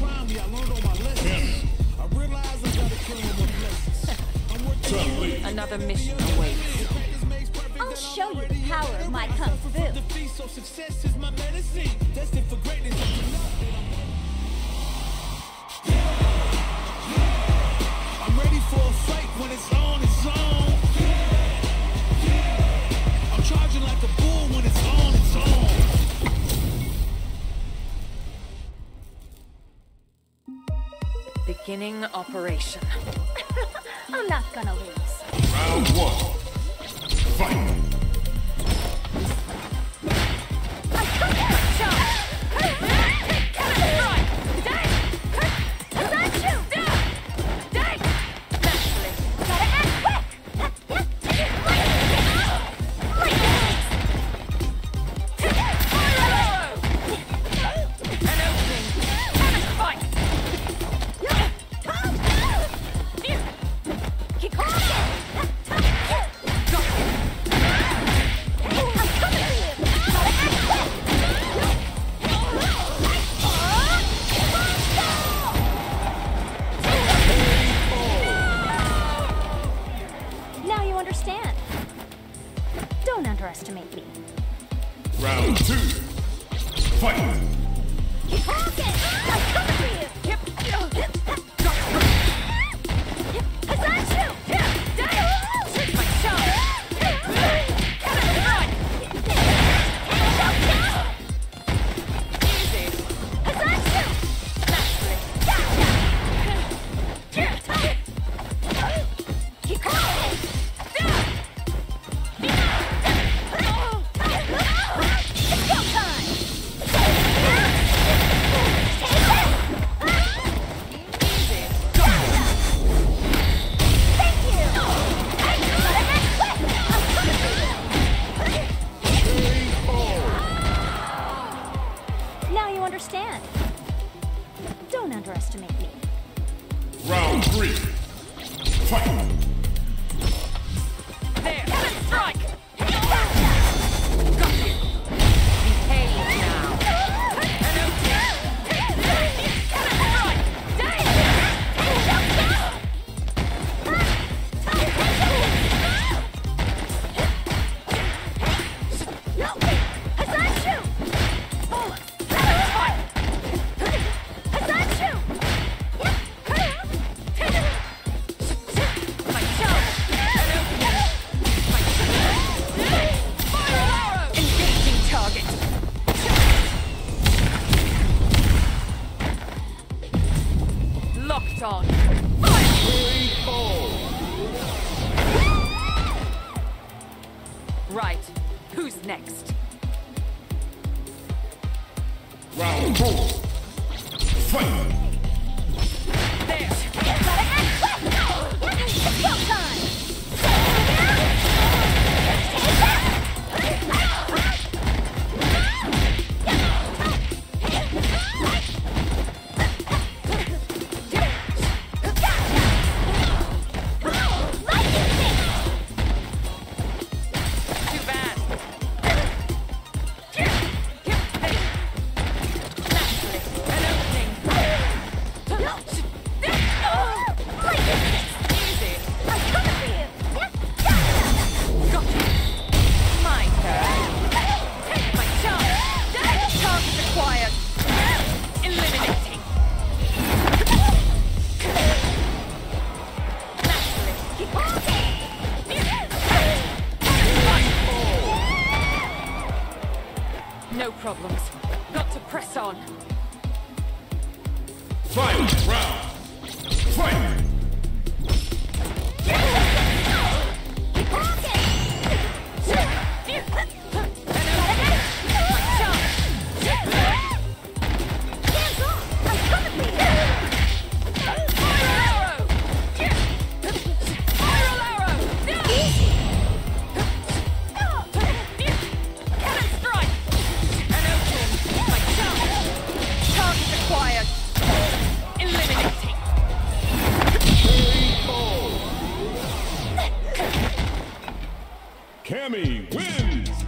trying me, I learned all my lessons. I realized I gotta kill no more blessings. I'm Another mission awaits. I'll show you the power of my kung fu. Beginning operation. I'm not gonna lose. Round one. Fight. Don't underestimate me. Round two. Fight. Now Round three. Fight. Next? Round four. Fight. Problems. Got to press on. Final round. Fight. Cammy wins.